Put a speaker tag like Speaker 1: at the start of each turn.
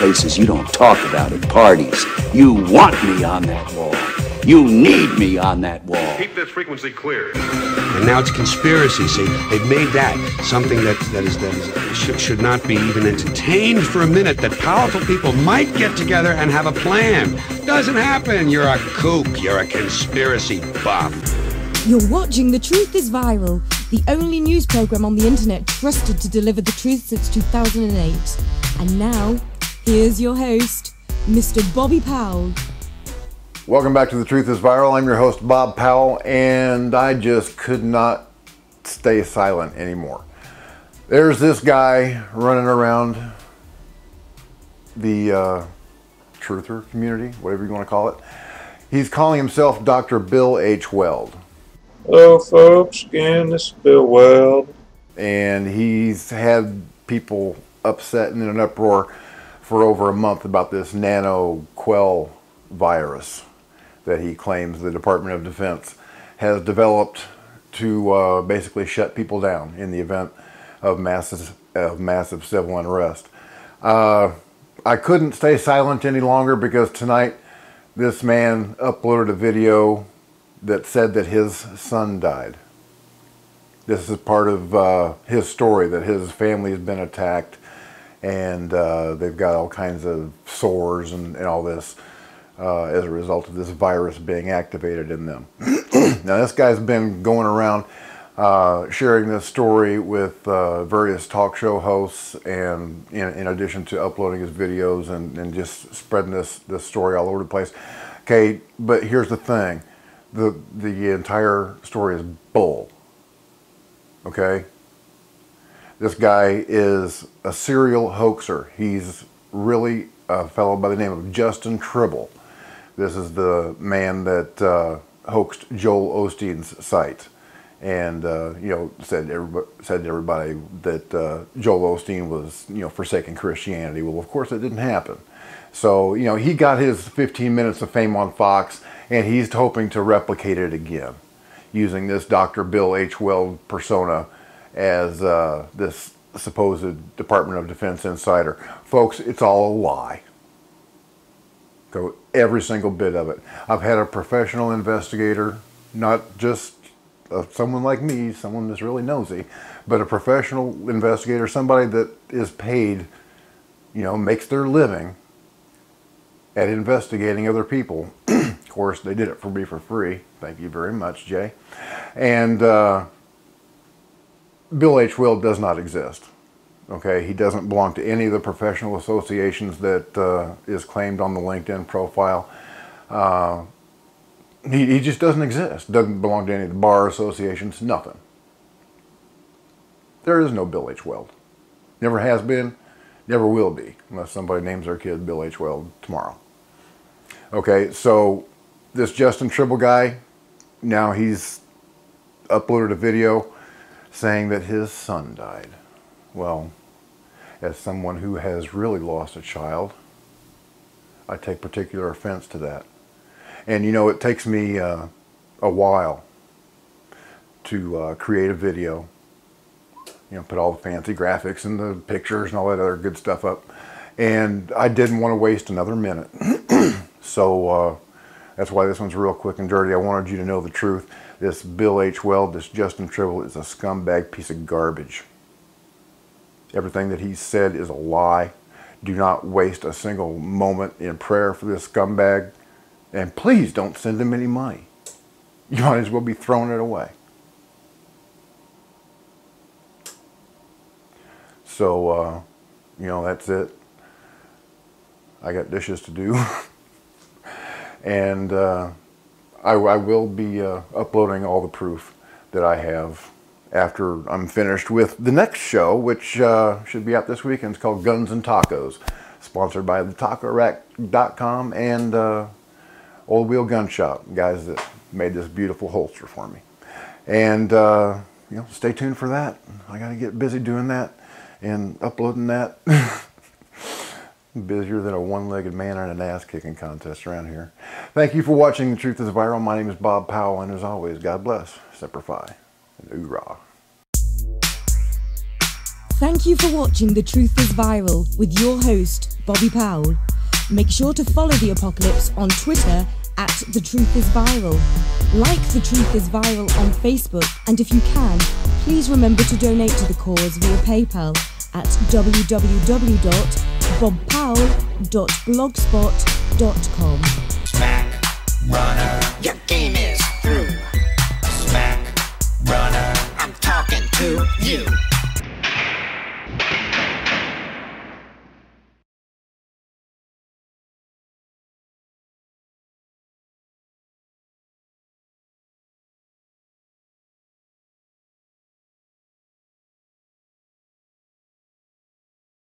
Speaker 1: you don't talk about at parties. You want me on that wall. You need me on that wall.
Speaker 2: Keep this frequency clear.
Speaker 3: And now it's conspiracy. See, they've made that something that, that is that is, should, should not be even entertained for a minute. That powerful people might get together and have a plan. Doesn't happen. You're a kook. You're a conspiracy buff.
Speaker 4: You're watching The Truth is Viral, the only news program on the internet trusted to deliver the truth since 2008. And now, here's your host, Mr. Bobby Powell.
Speaker 5: Welcome back to The Truth is Viral. I'm your host, Bob Powell, and I just could not stay silent anymore. There's this guy running around the uh, truther community, whatever you want to call it. He's calling himself Dr. Bill H. Weld.
Speaker 6: Hello, folks. Again, this is Bill Weld.
Speaker 5: And he's had people upset and in an uproar for over a month about this nano quell virus that he claims the Department of Defense has developed to uh, basically shut people down in the event of massive, of massive civil unrest. Uh, I couldn't stay silent any longer because tonight this man uploaded a video that said that his son died. This is part of uh, his story that his family has been attacked and uh, they've got all kinds of sores and, and all this uh, as a result of this virus being activated in them. now this guy's been going around uh, sharing this story with uh, various talk show hosts and in, in, addition to uploading his videos and, and just spreading this, this story all over the place. Okay, but here's the thing. The, the entire story is bull. Okay? This guy is a serial hoaxer. He's really a fellow by the name of Justin Tribble. This is the man that uh, hoaxed Joel Osteen's site and uh, you know said everybody, said to everybody that uh, Joel Osteen was you know forsaking Christianity. Well, of course, it didn't happen. So you know he got his 15 minutes of fame on Fox, and he's hoping to replicate it again, using this Dr. Bill H. Weld persona as uh, this supposed Department of Defense insider. Folks, it's all a lie. Go every single bit of it. I've had a professional investigator, not just uh, someone like me, someone that's really nosy, but a professional investigator, somebody that is paid, you know, makes their living at investigating other people. of course, they did it for me for free. Thank you very much, Jay. And uh, Bill H. Weld does not exist. Okay, he doesn't belong to any of the professional associations that uh, is claimed on the LinkedIn profile. Uh, he, he just doesn't exist. Doesn't belong to any of the bar associations, nothing. There is no Bill H. Weld. Never has been, never will be, unless somebody names their kid Bill H. Weld tomorrow. Okay, so this Justin Tribble guy, now he's uploaded a video saying that his son died. Well, as someone who has really lost a child, I take particular offense to that. And you know, it takes me uh, a while to uh, create a video, you know, put all the fancy graphics and the pictures and all that other good stuff up. And I didn't want to waste another minute. so uh, that's why this one's real quick and dirty. I wanted you to know the truth. This Bill H. Weld, this Justin Tribble is a scumbag piece of garbage. Everything that he said is a lie. Do not waste a single moment in prayer for this scumbag. And please don't send him any money. You might as well be throwing it away. So, uh, you know, that's it. I got dishes to do. and uh, I, I, will be uh, uploading all the proof that I have after I'm finished with the next show, which uh, should be out this weekend. It's called Guns and Tacos, sponsored by thetacorack.com and uh, Old Wheel Gun Shop, guys that made this beautiful holster for me. And, uh, you know, stay tuned for that. I got to get busy doing that and uploading that. Busier than a one-legged man in an ass-kicking contest around here. Thank you for watching The Truth is Viral. My name is Bob Powell, and as always, God bless, Semper Fi, and hoorah.
Speaker 4: Thank you for watching The Truth is Viral with your host, Bobby Powell. Make sure to follow The Apocalypse on Twitter at The Truth is Viral. Like The Truth is Viral on Facebook, and if you can, please remember to donate to the cause via PayPal at bobpowell.blogspot.com. Mac Runner.